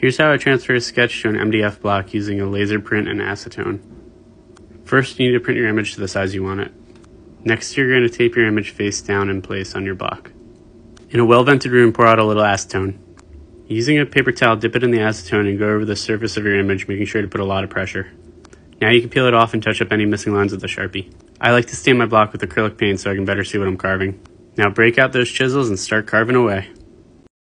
Here's how I transfer a sketch to an MDF block using a laser print and acetone. First, you need to print your image to the size you want it. Next, you're going to tape your image face down in place on your block. In a well-vented room, pour out a little acetone. Using a paper towel, dip it in the acetone and go over the surface of your image, making sure to put a lot of pressure. Now you can peel it off and touch up any missing lines with the Sharpie. I like to stain my block with acrylic paint so I can better see what I'm carving. Now break out those chisels and start carving away.